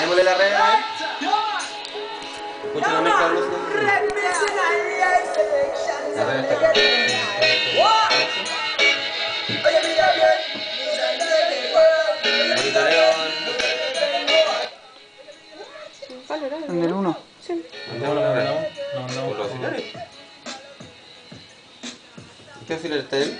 Démosle la red, ¿eh? Escuchen. En el 1. Sí. ¿Qué.